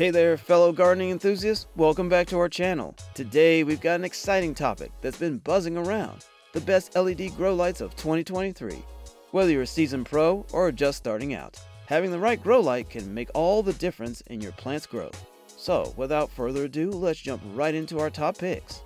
Hey there, fellow gardening enthusiasts. Welcome back to our channel. Today, we've got an exciting topic that's been buzzing around the best LED grow lights of 2023. Whether you're a seasoned pro or just starting out, having the right grow light can make all the difference in your plant's growth. So, without further ado, let's jump right into our top picks.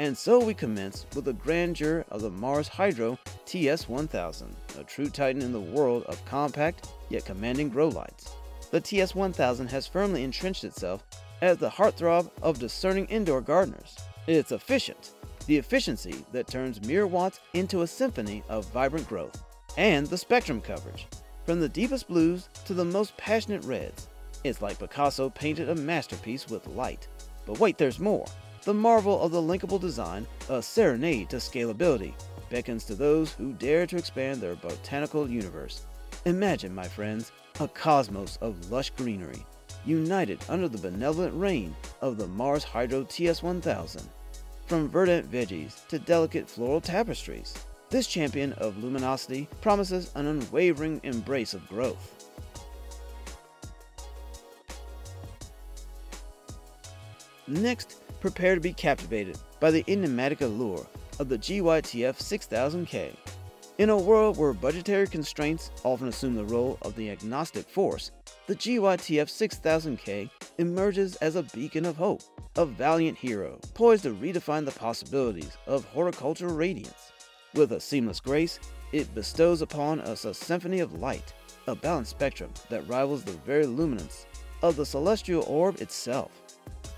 And so we commence with the grandeur of the Mars Hydro TS1000, a true titan in the world of compact yet commanding grow lights. The TS1000 has firmly entrenched itself as the heartthrob of discerning indoor gardeners. It's efficient, the efficiency that turns mere watts into a symphony of vibrant growth, and the spectrum coverage, from the deepest blues to the most passionate reds. It's like Picasso painted a masterpiece with light. But wait, there's more. The marvel of the linkable design, a serenade to scalability, beckons to those who dare to expand their botanical universe. Imagine, my friends, a cosmos of lush greenery, united under the benevolent reign of the Mars Hydro TS1000. From verdant veggies to delicate floral tapestries, this champion of luminosity promises an unwavering embrace of growth. Next, prepare to be captivated by the enigmatic allure of the GYTF 6000K. In a world where budgetary constraints often assume the role of the agnostic force, the GYTF 6000K emerges as a beacon of hope, a valiant hero poised to redefine the possibilities of horticultural radiance. With a seamless grace, it bestows upon us a symphony of light, a balanced spectrum that rivals the very luminance of the celestial orb itself.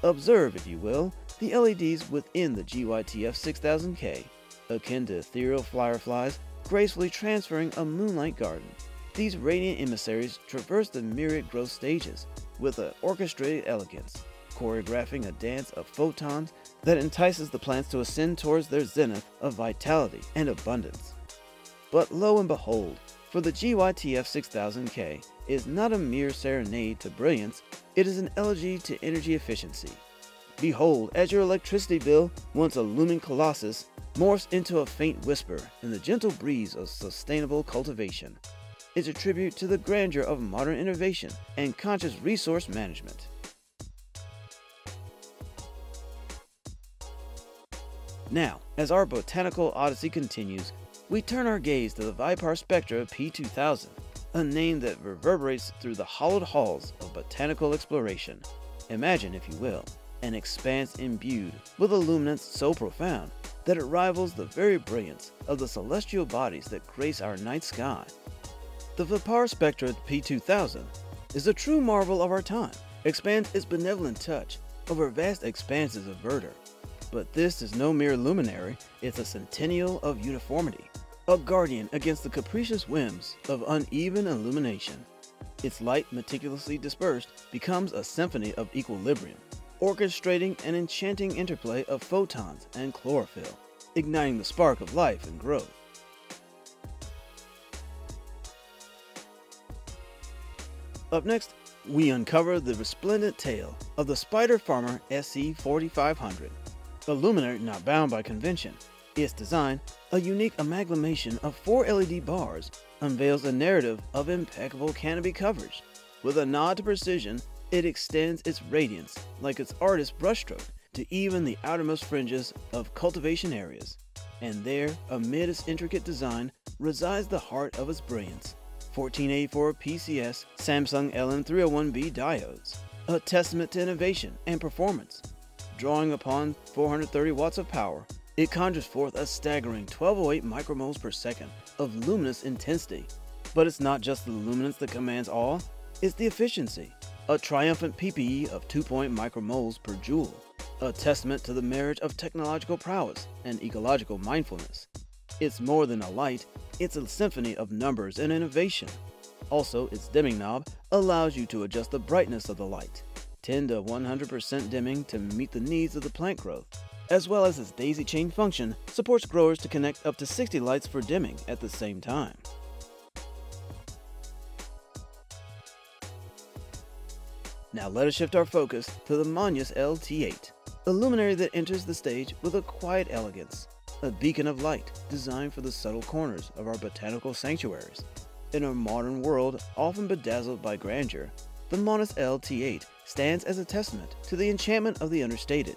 Observe, if you will, the LEDs within the GYTF 6000K, akin to ethereal fireflies gracefully transferring a moonlight garden. These radiant emissaries traverse the myriad growth stages with an orchestrated elegance, choreographing a dance of photons that entices the plants to ascend towards their zenith of vitality and abundance. But lo and behold, for the GYTF 6000K is not a mere serenade to brilliance, it is an elegy to energy efficiency. Behold, as your electricity bill, once a looming colossus, morphs into a faint whisper in the gentle breeze of sustainable cultivation. It's a tribute to the grandeur of modern innovation and conscious resource management. Now, as our botanical odyssey continues, we turn our gaze to the ViparSpectra P2000, a name that reverberates through the hollowed halls of botanical exploration. Imagine, if you will, an expanse imbued with a luminance so profound that it rivals the very brilliance of the celestial bodies that grace our night sky. The ViparSpectra P2000 is a true marvel of our time, expands its benevolent touch over vast expanses of verdure. But this is no mere luminary, it's a centennial of uniformity, a guardian against the capricious whims of uneven illumination. Its light, meticulously dispersed, becomes a symphony of equilibrium, orchestrating an enchanting interplay of photons and chlorophyll, igniting the spark of life and growth. Up next, we uncover the resplendent tale of the Spider Farmer SE4500, a luminary not bound by convention. Its design, a unique amalgamation of four LED bars, unveils a narrative of impeccable canopy coverage. With a nod to precision, it extends its radiance like its artist's brushstroke to even the outermost fringes of cultivation areas. And there, amid its intricate design, resides the heart of its brilliance. 1484 PCS Samsung LM301B diodes, a testament to innovation and performance. Drawing upon 430 watts of power, it conjures forth a staggering 1208 micromoles per second of luminous intensity. But it's not just the luminance that commands awe, it's the efficiency. A triumphant PPE of 2. micromoles per joule, a testament to the marriage of technological prowess and ecological mindfulness. It's more than a light, it's a symphony of numbers and innovation. Also, its dimming knob allows you to adjust the brightness of the light, 10 to 100% dimming to meet the needs of the plant growth, as well as its daisy chain function supports growers to connect up to 60 lights for dimming at the same time. Now let us shift our focus to the Monios-L T8, a luminary that enters the stage with a quiet elegance, a beacon of light designed for the subtle corners of our botanical sanctuaries. In a modern world often bedazzled by grandeur, the Monios-L T8 stands as a testament to the enchantment of the understated,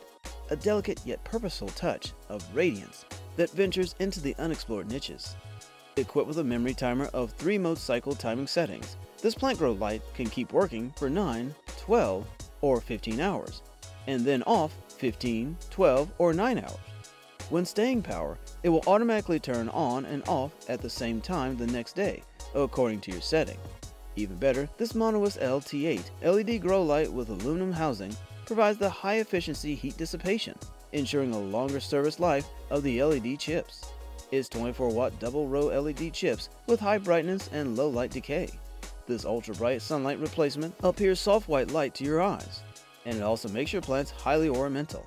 a delicate yet purposeful touch of radiance that ventures into the unexplored niches. Equipped with a memory timer of 3 mode cycle timing settings, this plant grow light can keep working for 9, 12, or 15 hours, and then off 15, 12, or 9 hours. When staying power, it will automatically turn on and off at the same time the next day, according to your setting. Even better, this Monios-L T8 LED grow light with aluminum housing provides the high efficiency heat dissipation, ensuring a longer service life of the LED chips. Its 24 watt double row LED chips with high brightness and low light decay. This ultra bright sunlight replacement appears soft white light to your eyes, and it also makes your plants highly ornamental.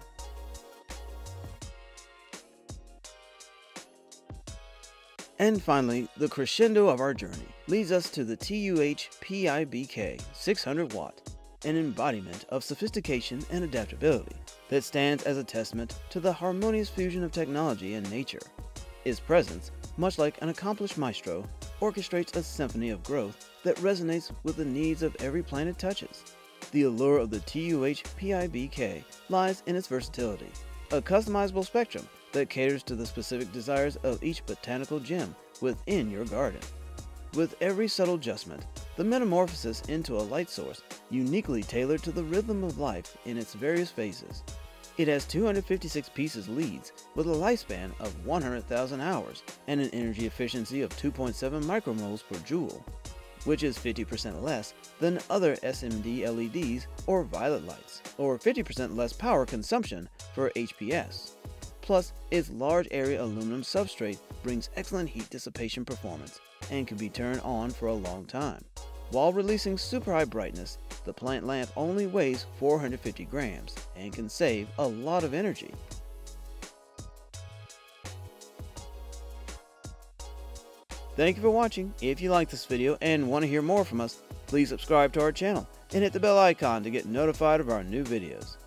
And finally, the crescendo of our journey leads us to the TUH PIBK 600 watt, an embodiment of sophistication and adaptability that stands as a testament to the harmonious fusion of technology and nature. Its presence, much like an accomplished maestro, orchestrates a symphony of growth that resonates with the needs of every plant it touches. The allure of the TUH PIBK lies in its versatility, a customizable spectrum that caters to the specific desires of each botanical gem within your garden. With every subtle adjustment, the metamorphosis into a light source uniquely tailored to the rhythm of life in its various phases. It has 256 pieces leads with a lifespan of 100,000 hours and an energy efficiency of 2.7 micromoles per joule, which is 50% less than other SMD LEDs or violet lights, or 50% less power consumption for HPS. Plus, its large area aluminum substrate brings excellent heat dissipation performance and can be turned on for a long time. While releasing super high brightness, the plant lamp only weighs 450 grams and can save a lot of energy. Thank you for watching. If you like this video and want to hear more from us, please subscribe to our channel and hit the bell icon to get notified of our new videos.